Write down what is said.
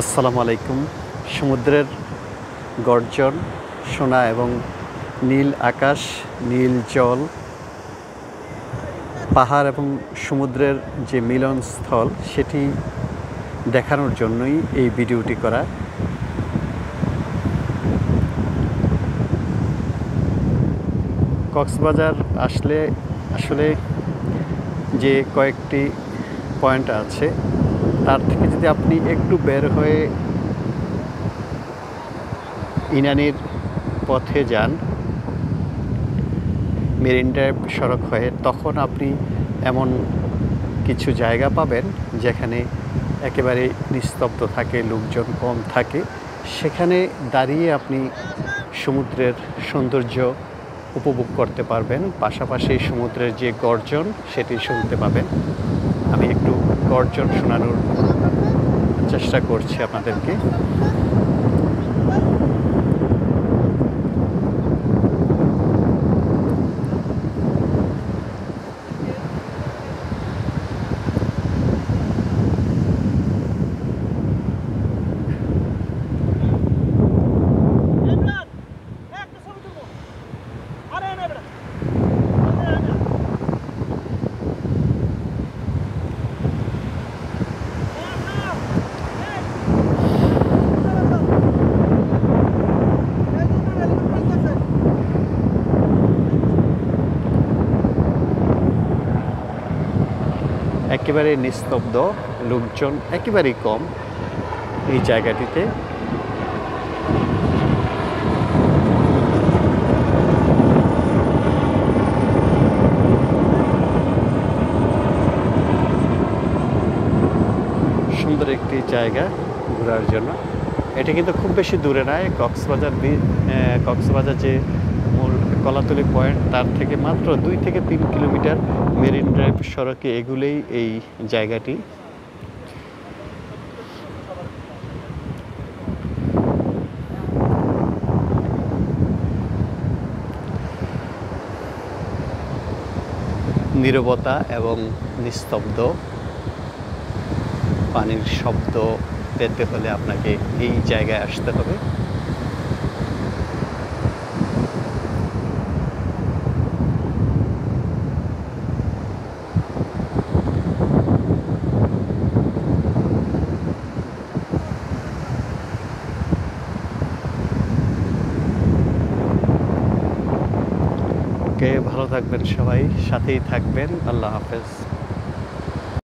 আসসালামু আলাইকুম। সমুদ্রের গর্জন, সোনা এবং নীল আকাশ, নীল জল, পাহাড় এবং সমুদ্রের যে মিলনস্থল, সেটি দেখানোর জন্যই এই ভিডিওটি করা। কক্সবাজার আসলে আসলে যে কয়েকটি পয়েন্ট আছে তার থেকে যদি আপনি একটু বের হয়ে ইনানির পথে যান মেরিন ড্রাইভ সড়ক হয়ে, তখন আপনি এমন কিছু জায়গা পাবেন যেখানে একেবারে নিস্তব্ধ থাকে, লোকজন কম থাকে। সেখানে দাঁড়িয়ে আপনি সমুদ্রের সৌন্দর্য উপভোগ করতে পারবেন। পাশাপাশি সমুদ্রের যে গর্জন, সেটি শুনতে পাবেন। আমি একটু গর্জন শোনানোর চেষ্টা করছি আপনাদেরকে। একেবারে নিস্তব্ধ, লোকজন একেবারেই কম এই জায়গাটিতে। সুন্দর একটি জায়গা ঘোরার জন্য। এটা কিন্তু খুব বেশি দূরে নয়, কক্সবাজার কক্সবাজার যে মূল কলাতলি পয়েন্ট, তার থেকে মাত্র দুই থেকে তিন কিলোমিটার মেরিন ড্রাইভ সড়কে এগুলেই এই জায়গাটি। নীরবতা এবং নিস্তব্ধ, পানির শব্দ পেতে হলে আপনাকে এই জায়গায় আসতে হবে। ওকে ভালো থাকবেন সবাই সাথেই থাকবেন। আল্লাহ হাফেজ।